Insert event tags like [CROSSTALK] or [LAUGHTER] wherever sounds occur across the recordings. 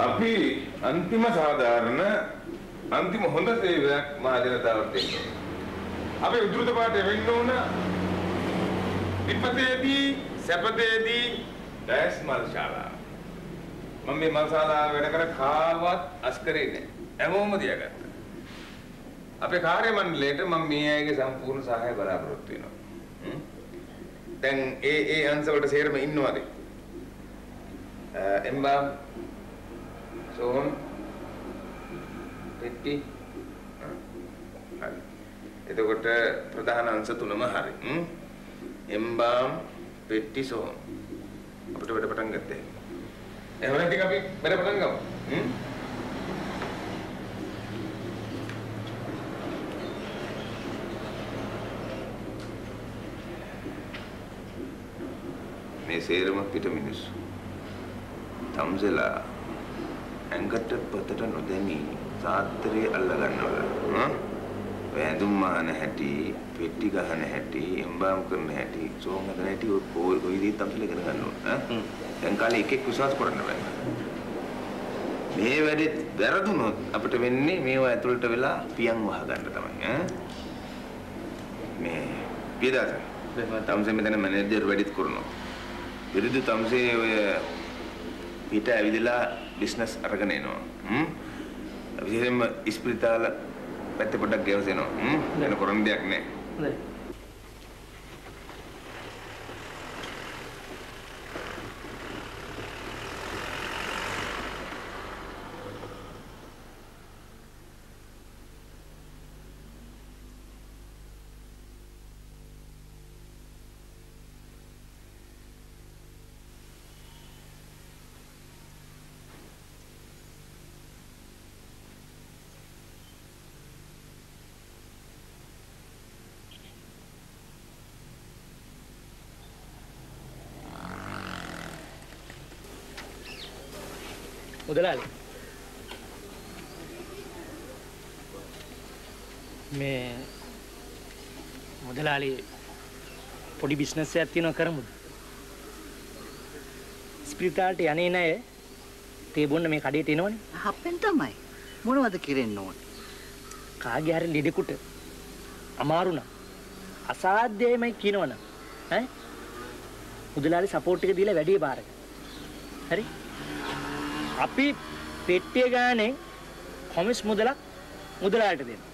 අපි අන්තිම සාධාරණ අන්තිම හොඳ සේවයක් මහ ජනතාවට දෙන්න ඕන. අපි උද්ෘත පාඨය වෙන්න ඕන. විපතේදී සැපතේදී ඩයස් මල් ශාලාව. මම මේ මල් ශාලාව වැඩ කර කාවත් අස්කරේ නෑ. හැමෝම දියාගත්තා. අපේ කාර්ය මණ්ඩලයට මම මේ අයගේ සම්පූර්ණ සහාය බලාපොරොත්තු වෙනවා. හ්ම්? දැන් ඒ ඒ අංශ වලට සේරම ඉන්නවද? එම්බා සෝන් පෙට්ටි හරි. එතකොට ප්‍රධාන අංශ තුනම හරි. හ්ම්? එම්බාම් පෙට්ටි සෝන් අපිට වැඩ පටන් ගත්තේ. එහෙනම් ටික අපි වැඩ පටන් ගමු. හ්ම්? මේ සේරම පිට මිනිස්සු. තම්සලා ඇඟට පතට නොදැමි සාත්‍රේ අල්ල ගන්නවා. වැඳුම් මහන හැටි, පෙට්ටි ගහන හැටි, එම්බාම් කරන හැටි, සෝන් හදන හැටි ඔය කොයි කොයි දේ තම්සල ඉගෙන ගන්න ඕන. දැන් කාලේ එකෙක් විශ්වාස කරන්න බෑ. මේ වැඩෙත් වැරදුනොත් අපිට වෙන්නේ මේවා ඇතුළට වෙලා පියන් වහ ගන්න තමයි ඈ. මේ පියදාස. තම්සේ මෙතන මැනේජර් වැඩිත් කරනවා. විරුදු තම්සේ ඔය පිට ඇවිදලා බිස්නස් අරගෙන එනවා. විශේෂයෙන්ම ඉස්පිරිතාල පැත්තේ පොඩ්ඩක් ගෙවසෙනවා. වෙන කරන්න දෙයක් නැහැ. මුදලාලි මේ මුදලාලි පොඩි බිස්නස් එකක් තියෙනවා කරමුද? ස්පිරිතාලට යන්නේ නැහැ. තේ බොන්න මේ කඩේට එනවනේ. අපෙන් තමයි. මොනවද කිරෙන්න ඕන? කාගේ හරි ලෙඩෙකුට අමාරු නම් අසාධ්‍යයමයි කියනවනම් ඈ? මුදලාලි සපෝට් එක දීලා වැඩි බාරක හරි අපි පෙට්ටිය ගානේ කොමිස් මුදලක් මුදලාලට දෙන්න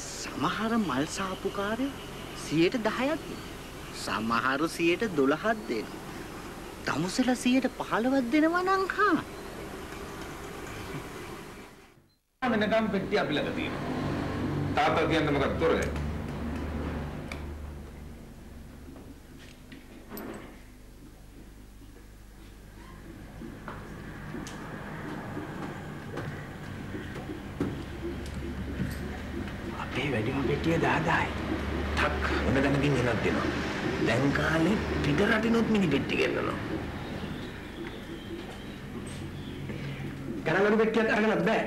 සමහර මල් සාපුකාරය සියයට දහයක් සමහරු සියයට දොළහත් දෙන තමුසල සියයට පහළවත් දෙනවා නංකා වෙනකම් පෙට්ටිය අපි ළඟ තියෙනවා. තාත්තා කියන්නේ මොකක්ද? තොරේ? අපේ වැඩිම පෙට්ටිය 10000යි 탁 වෙන දැනකින් එනක් දෙනවා. දැන් කාලේ පිට රටිනුත් මිනි පෙට්ටි ගෙන්නනවා. ගණන් අඩු පෙට්ටියක් අරගෙනත් බෑ.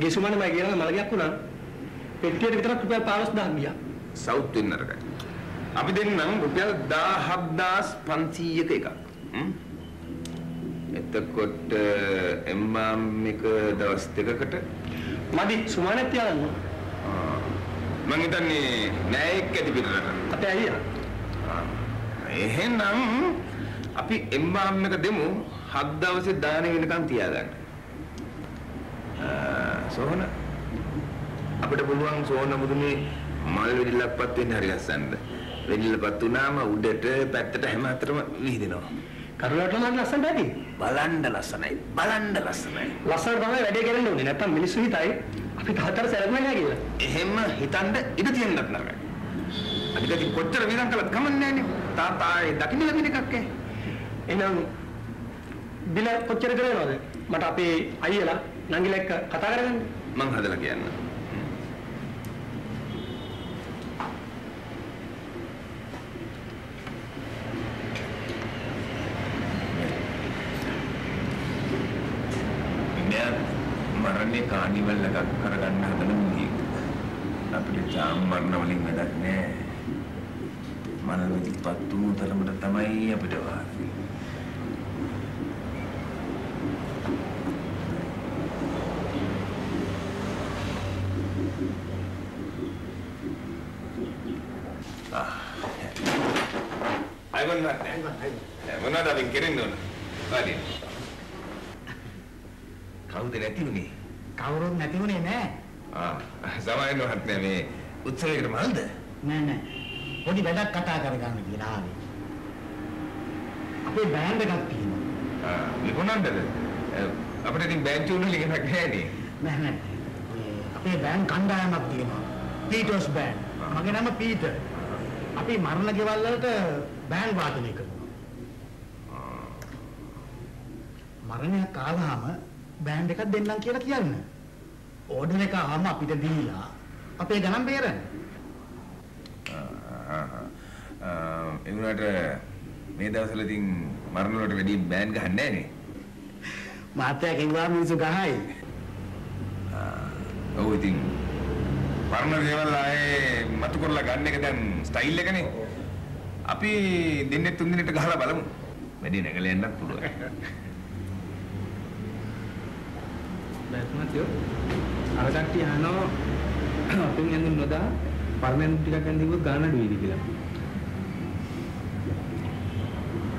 ගේ සුමානේ මම කියන මලගයක් වුණා. පෙට්ටියට විතරක් රුපියල් 15000 ගියා. සවුත් වෙන්න අරගයි. අපි දෙන්නම් රුපියල් 17500ක එකක්. හ්ම්? එතකොට එම්බාම් එක දවස් දෙකකට මදි සුමානෙත් තියාගන්න. ආ, මං හිතන්නේ නෑ එක්ක ඇති පිටරට. අපේ අයියා. එහෙනම් අපි එම්බාම් එක දෙමු හත් දවසේ දාන වෙනකන් තියාගන්න. සෝන අපිට පුළුවන් සෝන මුදුනේ මල් වෙඩිල්ලක්පත් වෙන්න හරි ලස්සනද. වෙඩිල්ලපත් වුණාම උඩට පැත්තට හැම අතරම විහිදෙනවා. කරුණාට නම් ලස්සනට ඇති. බලන්න ලස්සනයි. බලන්න ලස්සනයි. ලස්සන තමයි වැඩේ කරන්න ඕනේ. නැත්තම් මිනිස්සු හිතයි අපි තාත්තට සැලකුවේ නැහැ කියලා. එහෙම හිතන්න ඉඩ තියෙන්නත් නරකයි. අනිත් ඉතින් කොච්චර විඳන් කළත් කමන්නේ නැහනේ. තාත්තා ආයේ දකින්න ලැබෙන එකක් ඈ. එහෙනම් බිල කොච්චර කරනවද? මට අපේ අයියලා නංගිලා එක්ක කතා කරගන්න. මං හදලා කියන්න. මරණේ කානිවල් එකක් කරගන්න මිනිහෙක්. අපිට ජාම් මරණ වලින් වැඩක් නෑ. මරණයටපත් වූ තරමට තමයි අපිට වාසි. අයවන්නත් නෑ. මොනවද අපි කරන්නේ ඕන? වාදී. කවුද නැති උනේ? කවුරුත් නැති උනේ නෑ. සමාවෙන්න මහත්තයා මේ උත්සවයකට මල්ද? නෑ නෑ. පොඩි වැඩක් කතා කරගන්න කියලා ආවේ. අපේ බෑන්ඩ් එකක් තියෙනවා. ආ විකුණන්නද? අපිට ඉතින් බෑන්ච් උන ලියනක් නැහැ නෑ නෑ. ඒ අපේ බෑන්ඩ් කණ්ඩායමක් තියෙනවා. Peter's band. මගේ නම පීටර්. අපි මරණ ගෙවල් වලට බෑන්ඩ් වාදනය කරනවා. මරණයක් ආවහම බෑන්ඩ් එකක් දෙන්නම් කියලා කියන්න. ඕඩර් එක ආවම අපිට දීලා අපේ ගණන් බේරන්න. ඒ වුණාට මේ දවස්වල ඉතින් මරණ වලට වැඩි බෑන්ඩ් ගහන්නේ නැහැ නේ. මාත්‍යා කිව්වා මිනිස්සු ගහයි. ඔව් ඉතින් පරණ දේවල් ආයේ මතු කරලා ගන්න එක දැන් ස්ටයිල් එකනේ. අපි දෙන්නේ තුන් දිනට ගහලා බලමු. වැඩි නැගලා යන්නත් පුළුවන්. බැස්මත්යෝ අර කට්ටිය අහනවා අපෙන් ඇඳුම් නොදා පරණ ටිකක් ඇඳිව්වොත් ගාන අඩු වෙයිද කියලා.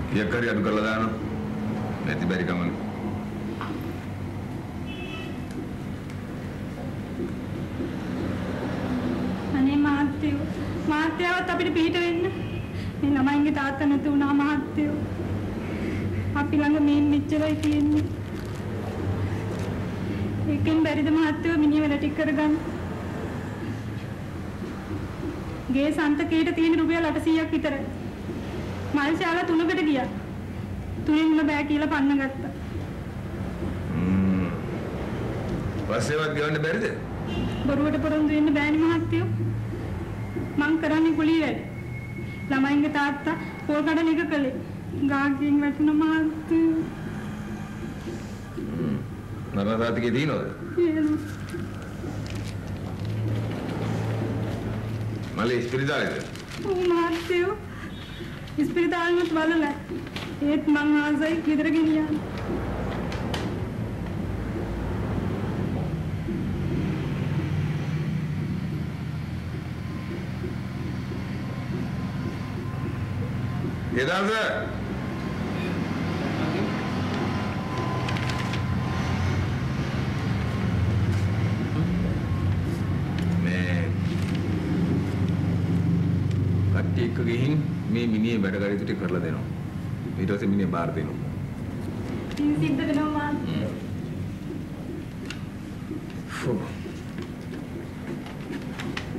කීයක් හරි අඩු කරලා දානවා. නැති බැරි කමන. අනේ මහත්තයෝ මහත්තයාවත් අපිට පිට වෙන්න මේ ළමයින්ගේ තාත්තා නැති වුණා මහත්තයෝ අපි ළඟ මේ මෙච්චරයි තියෙන්නේ ඒකෙන් බැරිද මහත්තයෝ? මිනිහ වෙල ටික කරගන්න. ගේ සන්තකේට තියෙන රුපියල් 800ක් විතරයි මල් ශාලා තුනකට ගියා. තුනෙන්ම බෑ කියලා පන්න ගත්තා. පස්සේවත් ගෙවන්න බැරිද? බොරුවට පොරොන්දු වෙන්න බෑනි මහත්තයෝ. මං කරන්නේ කුලී වැඩ. ළමයින්ගේ තාත්තා පොල් කඩන එක කළේ. ගාකින් වැටුණ මහත්තයෝ මරණ සාතිකේ තියෙනවද? කියනවා. මලේ ඉස්පිරිතාලේද? ඔව් මහත්තයෝ ඉස්පිරිතාලෙත් බලලා ඒත් මං ආසයි ගෙදර ගෙනියන්න ඒ දවස මේ කට්ටිය එක්ක ගිහින් මේ මිනිහේ වැඩ කටයුතු ටික කරලා දෙනවා. ඊට පස්සේ මිනිහ බාර දෙනවා. පින් සිද්ධ වෙනවා ෆු.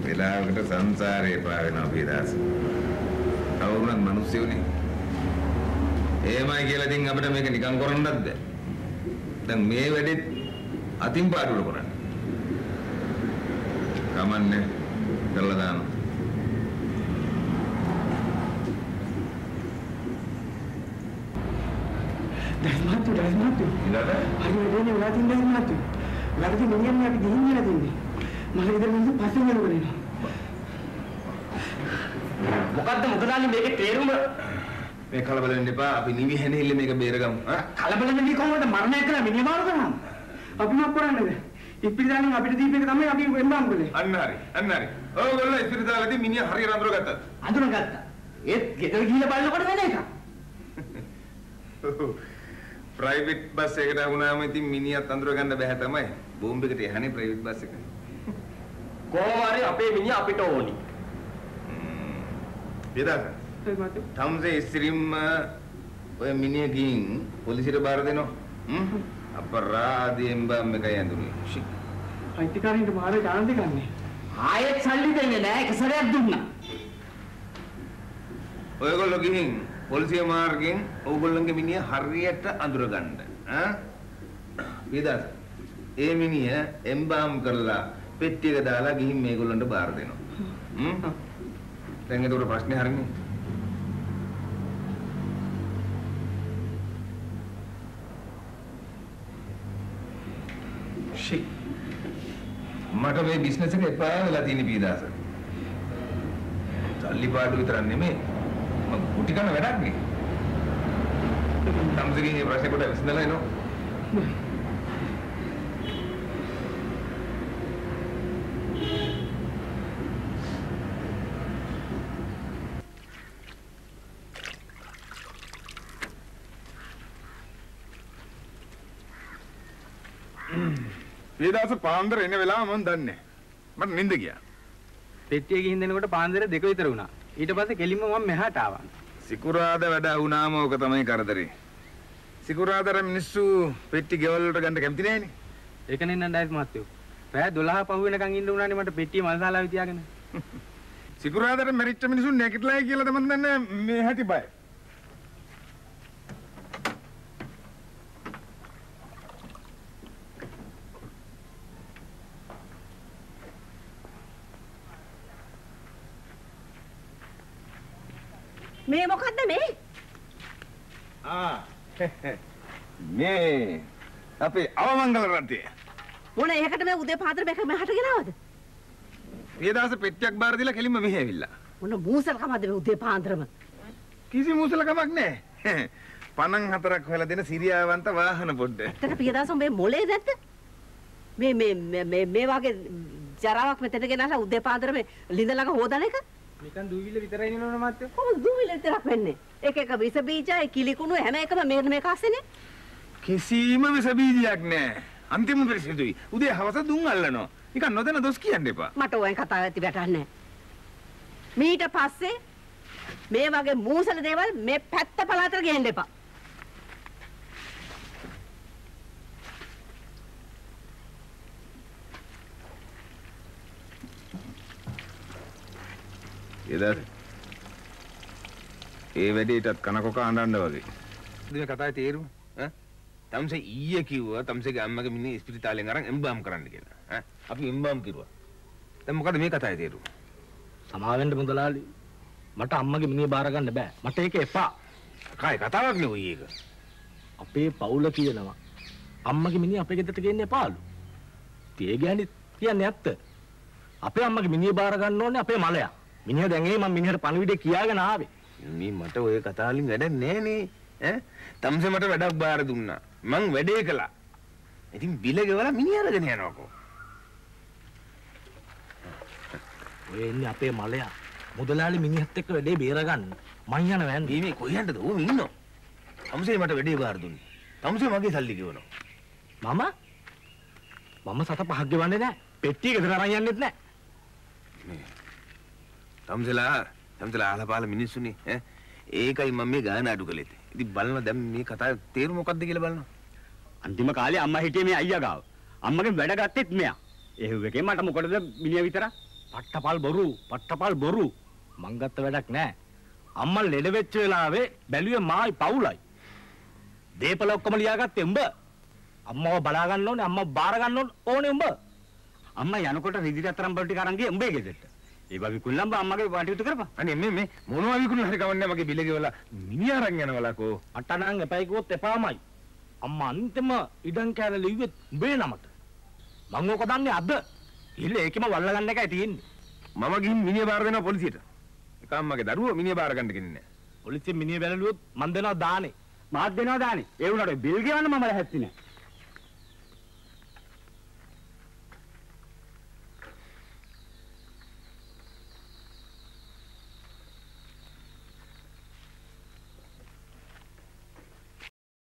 වෙලාවකට සංසාරේ පාවෙනවා අපි දාස. කවුරුනත් මිනිස්සුනේ. එහෙමයි කියලා ඉතින් අපිට මේක නිකන් කරන්නත් බෑ. දැන් මේ වැඩෙත් අතින් පාඩුවල කරන්නේ. කමන්නේ කරලා දානවා. දැස්මාතු දැස්මාතු ඉඳලා? හරි වැඩේනේ වෙලා තින් දැස්මාතු වැඩි මිනිහන්නේ අපි ගිහින් කියලා තින්නේ. මම ඉතින් මිනිස්සු පස්සේ යනකොට එනවා. මොකද්ද මුදලාලි මේකේ තේරුම? මේ කලබල වෙන්න එපා. අපි නිවි හැනෙහිල්ල මේක බේරගමු. ආ කලබල වෙන්නේ කොහොමද? මරණය කළා මිනිහ මාරු කරනවා. අපි මොකක් කරන්නද? ඉපිරිදානම් අපිට දීප එක තමයි අපි වෙන්නම් කළේ අන්න හරි. අන්න හරි. ඕගොල්ලෝ ඉස්පිරිතාලේදී මිනිහ හරියට අඳුරගත්තද? අඳුනගත්තා ඒත් ගෙදර ගිහිල්ලා බලනකොට වෙන එකක් ප්‍රයිවට් බස් එකකට වුණාම ඉතින් මිනිහත් අඳුර ගන්න බෑ තමයි. බෝම්බ එකට යහනේ ප්‍රයිවට් බස් එක. කොහොම හරි අපේ මිනිහා අපිට ඕනි. බෙදාස. දැස්මාතු තමුසේ ඉස්තිරිම්ම ඔය මිනිහ ගින් පොලිසියට බාර දෙනවා. හ්ම්? අපරාධයෙන් බම් එකයි ඇඳුනේ. ෂි. අයිතිකාරින්ට මාර ජානති ගන්නේ ආයෙත් සල්ලි දෙන්නේ නැහැ එක සැරයක් දුන්නා. ඔයගොල්ලෝ ගිහින් පොලිසිය මාර්ගෙන් ඕගොල්ලන්ගේ මිනිහ හරියට අඳුරගන්න. ඈ? බෙදාස. ඒ මිනිහ එම්බාම් කරලා පෙට්ටියක දාලා ගිහින් මේගොල්ලන්ට බාර දෙනවා. හ්ම්? දැන් ඒකට ප්‍රශ්නේ හරිනේ. ෂි. මට මේ බිස්නස් එක එපා වෙලා තියෙන පීදාස. සල්ලි පාඩු විතරක් නෙමෙයි. මම කුටි කන වැඩක් නේ. සම්සුගේ මේ ප්‍රශ්නේ කොට විසඳලා එනවා. ඊදාස පාන්දර එන වෙලාව මම දන්නේ නැහැ. මට නිින්ද ගියා. පෙට්ටිය ගිහින් දෙනකොට පාන්දර දෙක විතර වුණා. ඊට පස්සේ කෙලින්ම මම මෙහාට ආවා. සිකුරාද වැඩ වුණාම ඕක තමයි කරදරේ සිකුරාදර මිනිස්සු පෙට්ටි ගෙවල් වලට ගන්න කැමති නෑනේ ඒක නෙන්න ඩයිස් මහත්තයෝ. පැය 12 පහු වෙනකන් ඉන්න උනානේ මට පෙට්ටිය මල්සාලාවේ තියාගෙන. [LAUGHS] සිකුරාදර මැරිච්ච මිනිස්සු නැගිටලායි කියලා තමයි දන්නේ මේ හැටි බය මේ මොකද්ද මේ? ආ මේ අපේ අවමංගල රටේ මොන ඒකට මේ උදේ පාන්දර මේක මෙහාට ගෙනවද? ඊදාස පෙට්ටියක් බාර දීලා කෙලින්ම මෙහෙ ඇවිල්ලා මොන මූසල්කමද මේ උදේ පාන්දරම? කිසි මුසලකමක් නෑ [LAUGHS] පණන් හතරක් හොයලා දෙන සිරියාවන්ත වාහන පොඩ්ඩ ඇත්තට පියදාසම් මේ මොලේ නැද්ද? මේ මේ මේ මේ මේ වගේ ජරාවක් මෙතන ගෙනහලා උදේ පාන්දර මේ ලිඳ ළඟ හොදන එක නිකන් දුවිල්ල විතරයි නේනවනේ මහත්තයෝ. කොහොමද දුවිල විතරක් වෙන්නේ? එක එක විස බීජයි කිලිකුණු හැම එකම මේක මේක අස්සනේ. කිසිම විස බීජයක් නෑ අන්තිම පිරිසිදුයි උදේ හවස දුම් අල්ලනවා නිකන් නොදැන දොස් කියන්න එපා මට ඔයන් කතාව ඇති වැටන්නේ මීට පස්සේ මේ වගේ මූසල දේවල් මේ පැත්ත පළාතට ගේන්න එපා. එදාද ඒ වැඩේටත් කනකොක අඬන්න වගේ. මේ කතාවේ තේරුම? ඈ? තම්සේ ඊයේ කිව්වා තම්සේගේ අම්මගේ මිනිහ ඉස්පිරිතාලෙන් අරන් එම්බාම් කරන්න කියලා. ඈ? අපි එම්බාම් කිරුවා. දැන් මොකද මේ කතාවේ තේරුම? සමාවෙන්න මුදලාලි මට අම්මගේ මිනිහ බාර ගන්න බෑ. මට ඒක එපා. කායි කතාවක් නෙවෙයි ඒක? අපේ පවුල කියනවා අම්මගේ මිනිහ අපේ ගෙදරට ගේන්න එපාලු. තියේ ගෑනි කියන්නේ ඇත්ත. අපේ අම්මගේ මිනිහ බාර ගන්න ඕනේ අපේ මලයා මිනිහ දැන් ඒ මම මිනිහට පණිවිඩය කියාගෙන ආවේ. මේ මට ඔය කතා වලින් වැඩක් නෑනේ ඈ? තම්සේ මට වැඩක් බාර දුන්නා. මං වැඩේ කළා. ඉතින් බිල ගෙවලා මිනිහ අරගෙන යනවාකෝ. ඔය එන්නේ අපේ මලයා. මුදලාලි මිනිහත් එක්ක වැඩේ බේරගන්න මං යන වෑන් මේ මේ කොහෙන්ද ඕම ඉන්නවා. තම්සේ මට වැඩේ බාර දුන්නේ. තම්සේ මගේ සල්ලි ගෙවනවා. මම? මම සත පහක් ගෙවන්නේ නැහැ පෙට්ටිය ගෙදර අරන් යන්නෙත් නැහැ තම්සලා තම්සලා අහලපාල මිනිස්සුනේ ඈ ඒකයි මම මේ ගාන අඩු කළේ ඉතින් බලන්න දැන් මේ කතාවේ තේරුම මොකක්ද කියලා බලන්න අන්තිම කාලේ අම්මා හිටියේ මේ අයියා ගාව. අම්මගෙන් වැඩ ගත්තෙත් මෙයා. ඒ හුවකේ මට මොකටද මිනිහා විතරක්? පට්ටපල් බොරු පට්ටපල් බොරු මං ගත්ත වැඩක් නැහැ අම්මා ලෙඩ වෙච්ච වෙලාවේ බැලුවේ මායි පවුලයි දීපල ඔක්කොම ලියාගත්තේ උඹ අම්මව බලා ගන්න ඕනේ අම්මව බාර ගන්න ඕනේ උඹ අම්මා යනකොට රිදි රත්තරන් බඩ ටික අරන් ගියේ උඹේ ගෙදරට. ඒ වගේ කුල්ලම්බ අම්මගේ වටයුතු කරපන්. අනේ මේ මේ මොනවා විකුණු හරි කවන්නේ මගේ බිල ගෙවලා මිනිහ අරන් යනවලකෝ අටනං එපයි කිව්වොත් එපාමයි. අම්මා අන්තිම ඉඩම් කෑල්ල ලිව්වෙත් උඹේ නමට. මං ඕක දන්නේ අද. ඉල්ල ඒකෙම වල්ල ගන්න එකයි තියෙන්නේ. මම ගිහින් මිනිහ බාර දෙනවා පොලිසියට. එක අම්මගේ දරුවෝ මිනිහ බාර ගන්න කෙනෙක් නෑ. පොලිසිය මිනිහ බැලුවොත් මන් දෙනවා දානේ. මාත් දෙනවා දානේ. ඒ වුණාට බිල් ගෙවන්න මම ලැහැත්ති නෑ.